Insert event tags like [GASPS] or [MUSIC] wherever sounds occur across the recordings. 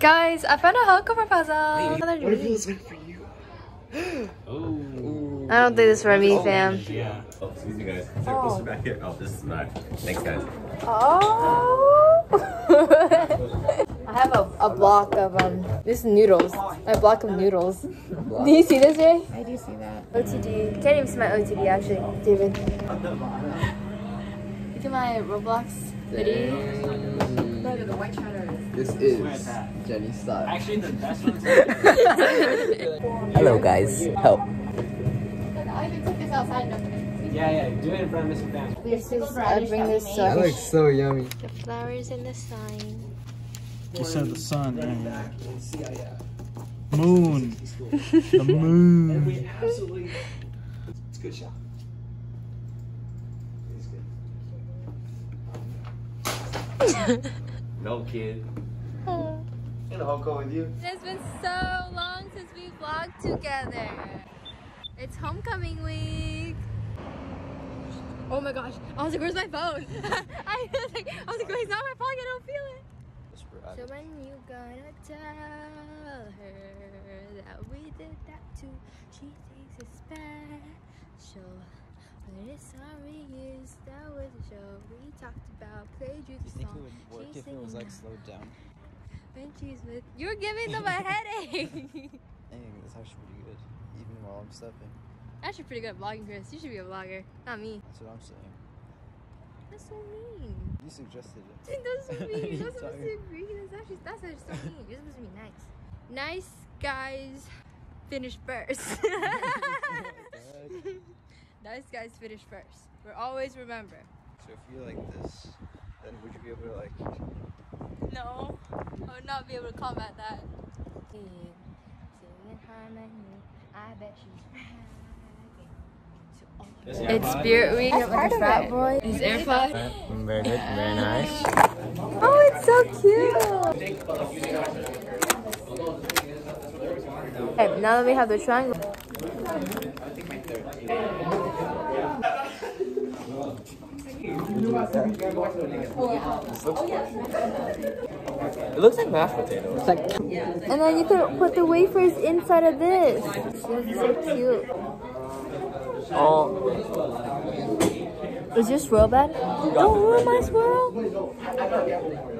Guys, I found a helicopter puzzle. What if it was meant for you? [GASPS] Ooh. I don't think this is for me, fam. Yeah. Oh, excuse me, guys. Is there a poster back here? Oh, this is mine. Thanks, guys. Oh. [LAUGHS] I have a, a block of um this is noodles. A block of noodles. Do you see this, Jay? I do see that. OTD. Can't even see my OTD actually, David. [LAUGHS] Look at my Roblox video. This is Jenny's style. Actually, the best one. [LAUGHS] Hello, guys. Help. I even took this outside Yeah, yeah. Do it in front of Mr. Vance. This is, I bring this so That looks so yummy. The flowers in the sign. You said the sun. man. Moon. The moon. [LAUGHS] Absolutely. It's a good shot. [LAUGHS] no, kid. In the whole with you. It's been so long since we vlogged together. It's homecoming week. Oh my gosh. I was like, where's my phone? [LAUGHS] I was like, I was like, wait, it's not my phone. I don't feel it. So when you gonna tell her that we did that too, she thinks it's special. But it's sorry show we talked about, played you the song. She's singing now. slowed down? When she's with you're giving them a [LAUGHS] headache. [LAUGHS] Dang, that's actually pretty good. Even while I'm stepping. Actually pretty good at vlogging, Chris. You should be a vlogger, not me. That's what I'm saying. That's so mean. You suggested it. [LAUGHS] That's so mean. You're not supposed to agree. That's actually that's actually so mean. You're supposed to be nice. Nice guys finish first. nice guys finish first. We're always remember. So if you like this, then would you be able to like No, I would not be able to combat that. Singing harmony, I bet she's It's Spirit Week with the frat boy. These AirPods. Very good. Very nice. Oh, it's so cute. Okay, now that we have the triangle. It looks like mashed potatoes. Like, And then you can put the wafers inside of this. It's so cute. Oh, Is your swirl bad? Don't ruin my swirl.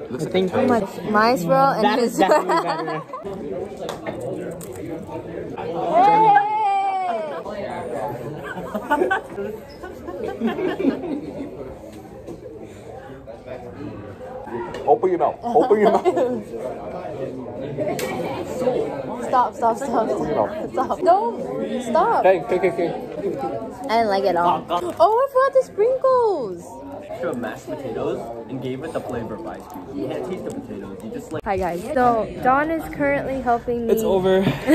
looks like Oh my, my swirl and his [LAUGHS] [LAUGHS] Open your mouth. Open your mouth. Stop, stop, stop, stop. Stop. Don't. Stop. Okay, okay, okay. I didn't like it at all. Oh, I forgot the sprinkles. Extra mashed potatoes and gave it the flavor of ice cream. You can't taste the potatoes. You just like. Hi guys. So Don is currently helping me. It's over. [LAUGHS]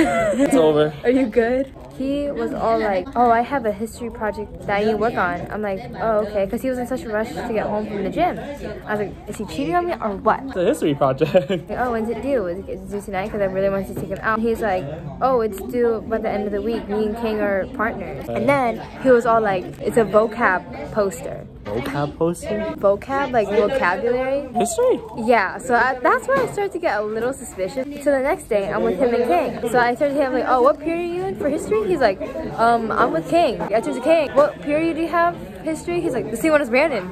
It's over. Are you good? He was all like, "Oh, I have a history project that I need to work on." I'm like, "Oh, okay," because he was in such a rush to get home from the gym. I was like, "Is he cheating on me or what?" It's a history project. Like, oh, when's it due? Is it due tonight? Because I really wanted to take him out. He's like, oh, it's due by the end of the week. Me and King are partners. And then he was all like, it's a vocab poster. Vocab poster? Vocab, like vocabulary. History? Yeah, so I, that's where I started to get a little suspicious. So the next day, I'm with him and King. So I started to him like, oh, what period are you in for history? He's like, um, I'm with King. I turned to King. What period do you have history? He's like, the same one as Brandon.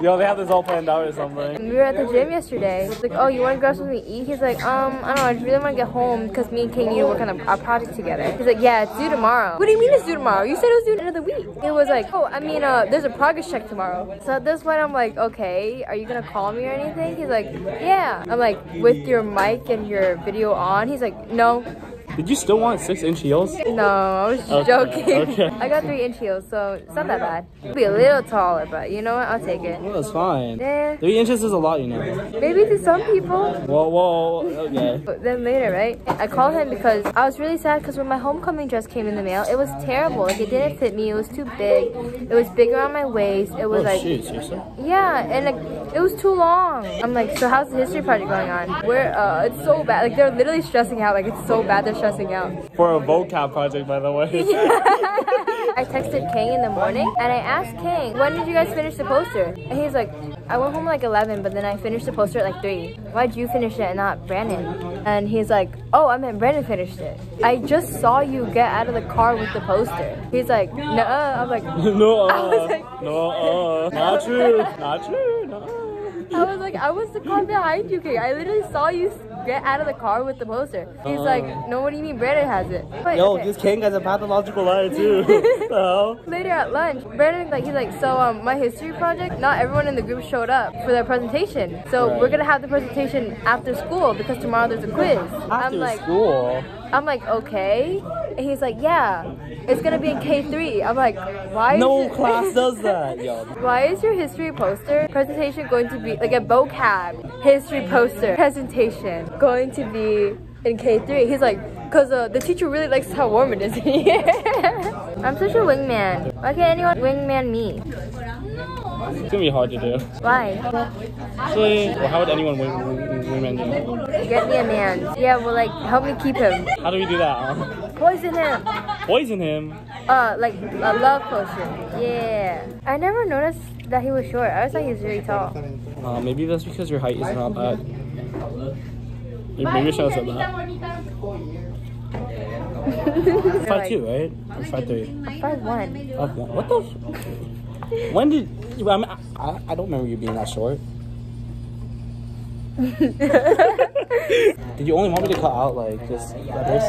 Yo, they have this all planned out or something. We were at the gym yesterday. Like, oh, you want to grab something to eat? He's like, um, I don't know. I really want to get home because me and King need to work on a, a project together. He's like, yeah, it's due tomorrow. What do you mean it's due tomorrow? You said it was due the week. It was like, oh, I mean, uh, there's a progress check tomorrow. So at this point, I'm like, okay, are you gonna call me or anything? He's like, yeah. I'm like, with your mic and your video on? He's like, no. Did you still want six inch heels? No, I was Okay, joking. okay. [LAUGHS] I got three inch heels, so it's not that bad. It'll be a little taller, but you know what? I'll take it. Well, it's fine. Yeah, Three inches is a lot, you know. maybe to some people. Whoa, whoa, okay. But then later, right? I called him because I was really sad because when my homecoming dress came in the mail, it was terrible. Like it didn't fit me. It was too big. It was bigger on my waist. It was Oh, like shoot, seriously? yeah, and like it was too long. I'm like, so how's the history project going on? We're uh, it's so bad. Like they're literally stressing out. Like it's so bad they're stressing out. For a vocab project, by the way. [LAUGHS] I texted King in the morning and I asked King, when did you guys finish the poster? And he's like, I went home like 11, but then I finished the poster at like 3. Why'd you finish it and not Brandon? And he's like, oh, I meant Brandon finished it. I just saw you get out of the car with the poster. He's like, nuh I'm like, [LAUGHS] no, [LAUGHS] I was uh, like- no, uh, not true, not true, no. I was like, I was the car behind you, Kate. I literally saw you get out of the car with the poster. He's like, no, what do you mean Brandon has it? Wait, Yo, okay. this King has a pathological liar too. [LAUGHS] Later at lunch, Brandon like he's like, so um my history project, not everyone in the group showed up for their presentation. So Right. we're gonna have the presentation after school because tomorrow there's a quiz. I'm After like school. I'm like, okay. And he's like, yeah, it's gonna be in K3. I'm like, why No is class [LAUGHS] does that, yo. Why is your history poster presentation going to be like a vocab history poster presentation going to be in K3? He's like, because uh, the teacher really likes how warm it is here. [LAUGHS] I'm such a wingman. Why can't anyone wingman me? It's gonna be hard to do. Why? Actually, well, how would anyone win, win, win, win Get me a man. Yeah, well, like, help me keep him. How do we do that? Huh? Poison him. Poison him? Uh, like a love potion. Yeah. I never noticed that he was short. I always thought he was really tall. Uh, maybe that's because your height is not that. Maybe maybe I should have that. Five two, right? Or five three. Five one. Five one. What the? F- when did? I, mean, I, I don't remember you being that short. [LAUGHS] Did you only want me to cut out like just letters?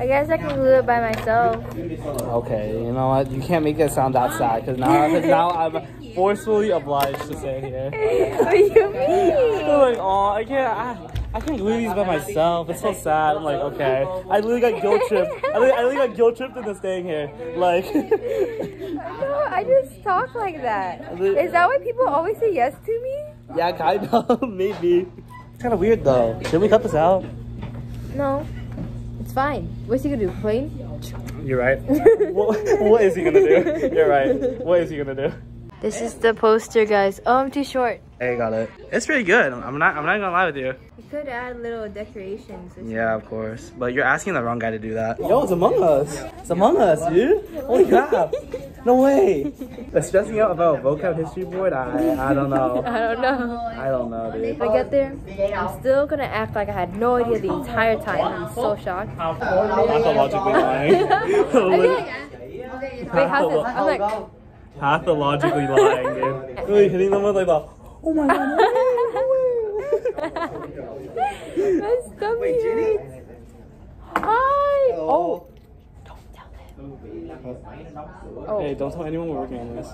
I guess I can glue it by myself. Okay, you know what? You can't make it sound that sad because now, now I'm forcefully obliged to say here. [LAUGHS] what do you mean? I'm like, oh, I can't. I, I can't glue these by myself. It's so sad. I'm like, okay. I literally got guilt tripped. I literally, I literally got guilt tripped into staying here. Like, [LAUGHS] No, I just talk like that. Is that why people always say yes to me? Yeah, kind of, [LAUGHS] maybe. It's kind of weird though. Should we cut this out? No. It's fine. What's he gonna do? Clean? You're right. [LAUGHS] what, what is he gonna do? You're right. What is he gonna do? This is the poster, guys. Oh, I'm too short. Hey, got it. It's pretty good. I'm not. I'm not gonna lie with you. You could add little decorations. Yeah, of course. But you're asking the wrong guy to do that. Yo, it's Among Us. It's Among Us, dude. Holy crap. No way. The stressing out about vocab history board, I I don't know. [LAUGHS] I don't know. I don't know, dude. If I get there, I'm still gonna act like I had no idea the entire time. I'm so shocked. Pathologically lying. [LAUGHS] Wait, how's this? I'm like, Pathologically [LAUGHS] lying, dude. Really hitting them with like the, oh my god. my stomach hurts. Hi. Oh. Oh. Hey, don't tell anyone we're working on this.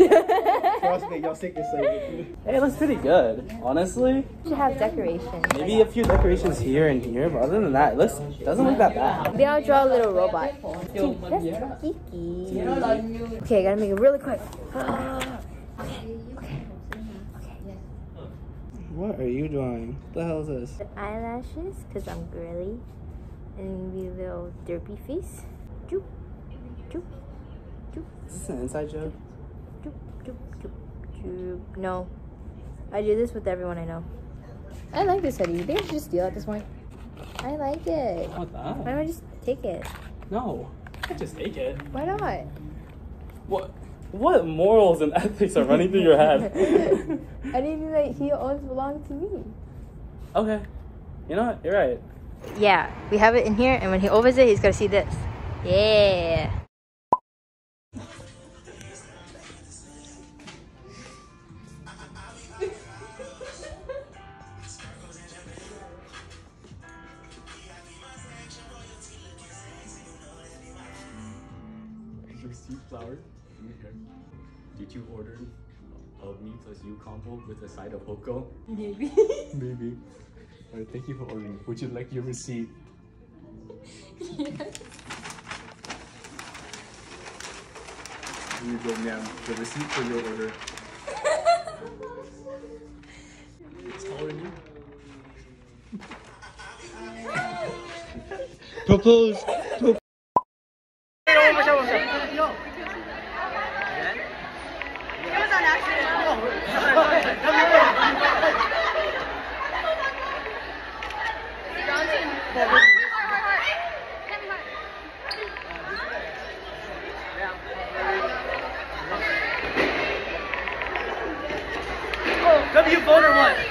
[LAUGHS] Trust me, your secret safe. Hey, it looks pretty good, honestly. should have decorations. Maybe a few decorations here and here, but other than that, it looks doesn't look that bad. Maybe I'll draw a little robot. That's kiki. Okay, I gotta make it really quick. [GASPS] What are you drawing? What the hell is this? Eyelashes, because I'm girly. And maybe a little derpy face. Joop, joop, joop, Is this an inside joke? joop, joop, joop, joop. No. I do this with everyone I know. I like this hoodie. You think I should just steal it at this point? I like it. What that? Why don't I just take it? No. I just take it. Why not? What? What morals and [LAUGHS] ethics are running through your head? [LAUGHS] Anything that he owns belongs to me. okay. You know what? You're right. Yeah, we have it in here, and when he opens it, he's gonna see this. Yeah. Did you order a me plus you combo with a side of hoco? Maybe. [LAUGHS] Maybe. [LAUGHS] Alright, thank you for ordering. Would you like your receipt? yes. Here you go, ma'am. The receipt for your order. it's taller than you. Propose.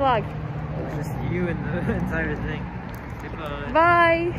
vlog. It's just you and the [LAUGHS] entire thing. Goodbye. Bye.